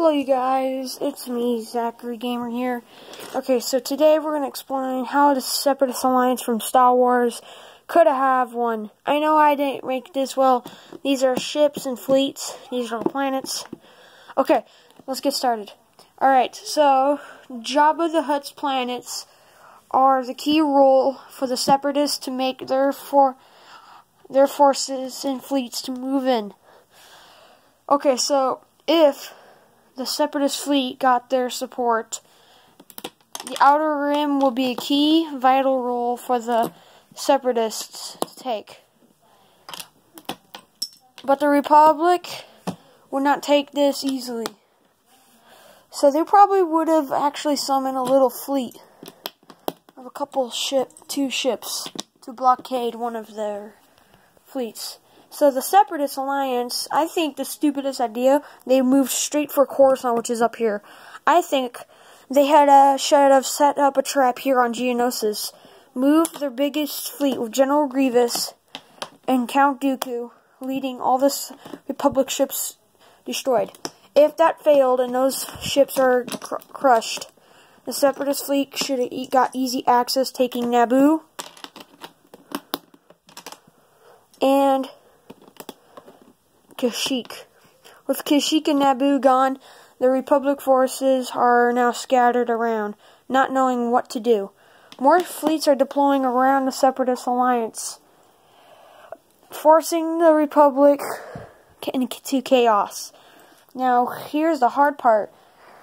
Hello you guys, it's me, Zachary Gamer here. Okay, so today we're going to explain how the Separatist Alliance from Star Wars could have won. I know I didn't make this well. These are ships and fleets. These are planets. Okay, let's get started. Alright, so Jabba the Hutt's planets are the key role for the Separatists to make their for their forces and fleets to move in. Okay, so if the Separatist fleet got their support, the Outer Rim will be a key, vital role for the Separatists to take. But the Republic would not take this easily. So they probably would have actually summoned a little fleet of a couple ship, two ships to blockade one of their fleets. So the Separatist Alliance, I think the stupidest idea, they moved straight for Coruscant, which is up here. I think they had a, should have set up a trap here on Geonosis. Move their biggest fleet with General Grievous and Count Dooku, leading all the Republic ships destroyed. If that failed and those ships are cr crushed, the Separatist fleet should have got easy access taking Naboo and Kashyyyk. With Kashyyyk and Naboo gone, the Republic forces are now scattered around, not knowing what to do. More fleets are deploying around the Separatist alliance, forcing the Republic into chaos. Now, here's the hard part.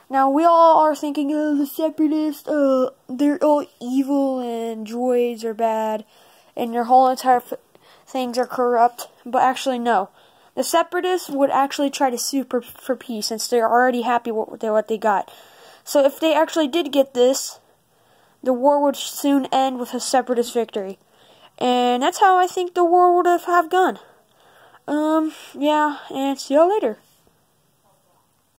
Now, we all are thinking, oh, the Separatists, uh, they're all evil and droids are bad, and their whole entire things are corrupt. But actually, no. The separatists would actually try to sue for, for peace since they're already happy with what they got. So if they actually did get this, the war would soon end with a separatist victory. And that's how I think the war would have, gone. Um, yeah, and see y'all later.